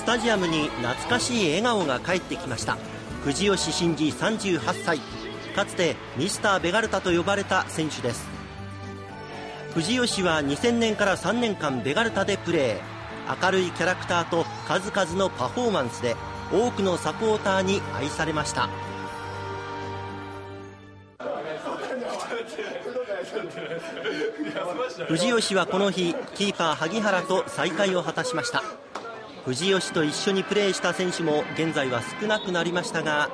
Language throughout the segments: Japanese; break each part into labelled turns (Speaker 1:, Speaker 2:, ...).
Speaker 1: スタジアムに懐かしい笑顔が帰ってきました。藤吉真二38歳。かつてミスターベガルタと呼ばれた選手です。藤吉は2000年から3年間ベガルタでプレー。明るいキャラクターと数々のパフォーマンスで多くのサポーターに愛されました。藤吉はこの日キーパー萩原と再会を果たしました。藤吉と一緒にプレーした選手も現在は少なくなりましたが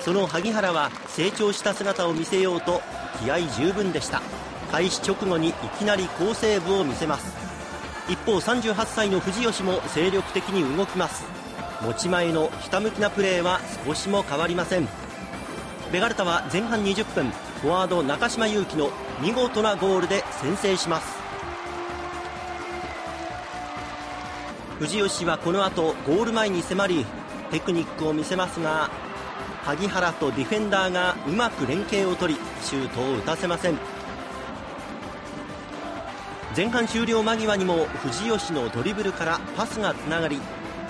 Speaker 1: その萩原は成長した姿を見せようと気合十分でした。開始直後にいきなり好セーブを見せます。一方38歳の藤吉も精力的に動きます。持ち前のひたむきなプレーは少しも変わりません。ベガルタは前半20分フォワード中島佑樹の見事なゴールで先制します。藤吉はこの後ゴール前に迫りテクニックを見せますが萩原とディフェンダーがうまく連携を取りシュートを打たせません。前半終了間際にも藤吉のドリブルからパスがつながり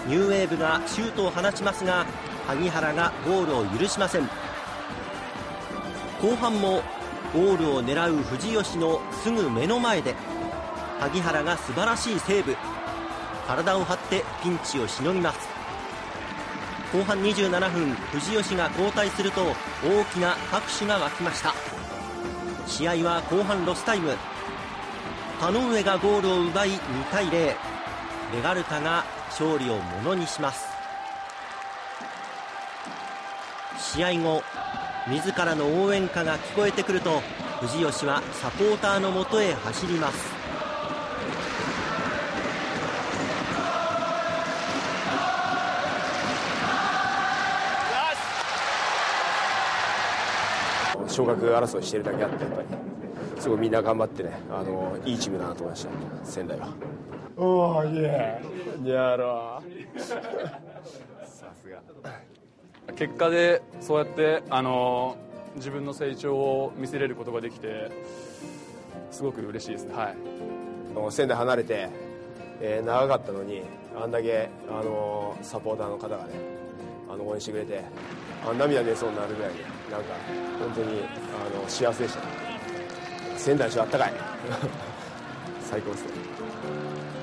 Speaker 1: ニューウェーブがシュートを放ちますが萩原がゴールを許しません。後半もゴールを狙う藤吉のすぐ目の前で萩原が素晴らしいセーブ。体を張ってピンチをしのぎます。後半27分藤吉が交代すると大きな拍手が沸きました。試合は後半ロスタイム。田上がゴールを奪い2対0ベガルタが勝利をものにします。試合後自らの応援歌が聞こえてくると藤吉はサポーターのもとへ走ります。
Speaker 2: 昇格争いしてるだけあってやっぱり。すごいみんな頑張ってねあのいいチームだなと思いました仙台は。
Speaker 3: おおいえやろ
Speaker 2: さすが。
Speaker 4: 結果でそうやってあの自分の成長を見せれることができてすごく嬉しいですね。はい。
Speaker 2: 仙台離れて、えー、長かったのにあんだけあのサポーターの方がねあの応援してくれてあ涙出そうになるぐらいでなんか本当にあの幸せでした。仙台市はあったかい。最高ですね。